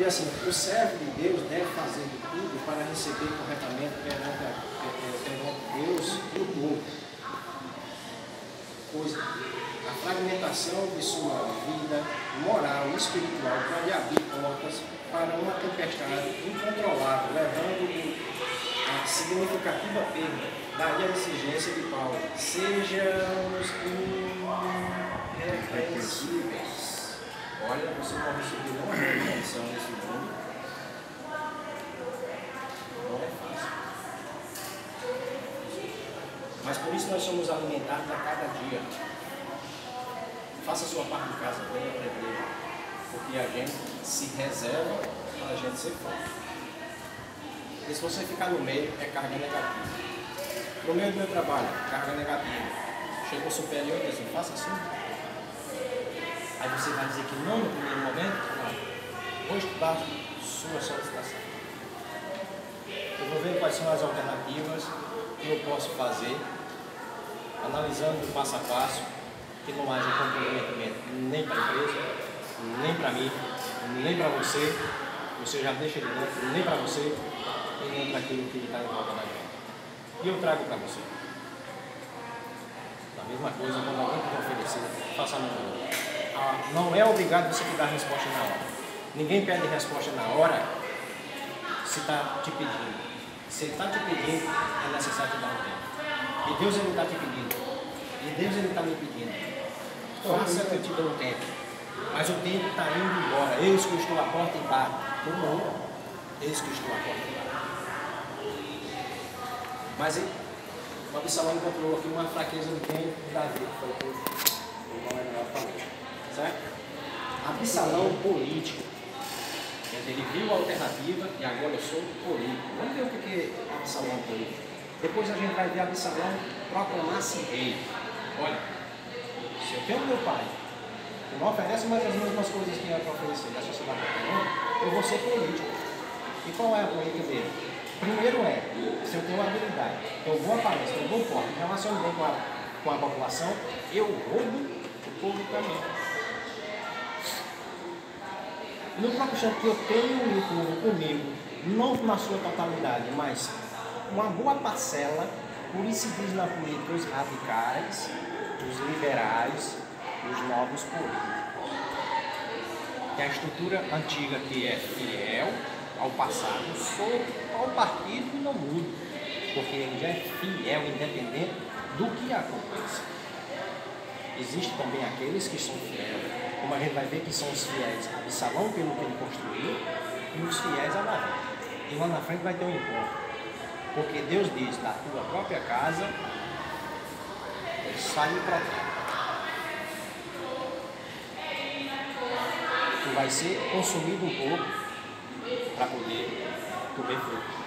diz assim, o servo de Deus deve fazer de tudo para receber corretamente perante, a, perante Deus e o povo. Pois a fragmentação de sua vida moral e espiritual pode abrir portas para uma tempestade incontrolável, levando a significativa perda da exigência de Paulo. Sejamos irrepreensíveis. Olha, você não receber uma Mas por isso nós somos alimentados a cada dia. Faça a sua parte de casa, venha aprender. Porque a gente se reserva para a gente ser forte. E se você ficar no meio, é carga negativa. No meio do meu trabalho, carga negativa. Chega o superior e diz assim, faça assim. Aí você vai dizer que não no primeiro momento? Não. Vou estudar sua solicitação. Eu vou ver quais são as alternativas que eu posso fazer, analisando passo a passo, que não haja comprometimento nem para a empresa, nem para mim, nem para você, você já deixa de dentro, nem para você, e nem para aquilo que está em volta da gente. E eu trago para você. A mesma coisa, quando alguém te oferecer, faça a mesma ah, Não é obrigado você te dar resposta na hora. Ninguém pede resposta na hora se está te pedindo. Se está te pedindo, é necessário te dar um tempo. E Deus ele está te pedindo. E Deus ele está me pedindo. Faça que eu te dou um tempo. Mas o tempo está indo embora. Eis que eu estou à porta e bato. Mundo. Eis que eu estou à porta e bato. Mas o Absalão encontrou aqui uma fraqueza quem? De Davi, que foi o que o irmão Emanuel falou. Certo? Absalão político. Ele viu a alternativa e agora eu sou político. Vamos ver o que é Absalão político. Depois a gente vai ver Absalão proclamar-se rei. Olha, se eu tenho meu pai, que não oferece mais as mesmas coisas que era para oferecer da sociedade eu vou ser político. E qual é a política dele? Primeiro é, se eu tenho habilidade, eu vou aparecer, eu vou forte, me relaciono bem com a, com a população, eu roubo o povo mim. No próprio chão que eu tenho um povo comigo, não na sua totalidade, mas uma boa parcela, por isso diz na política os radicais, os liberais, os novos políticos. Que a estrutura antiga que é fiel ao passado, sou ao partido e não mudo, porque ele já é fiel, independente do que aconteça. Existem também aqueles que são fiéis, como a gente vai ver que são os fiéis a Absalão pelo que ele construiu e os fiéis a Davi. E lá na frente vai ter um encontro. Porque Deus diz, da tua própria casa, sai o profeta. Tu vai ser consumido um pouco para poder comer fruto.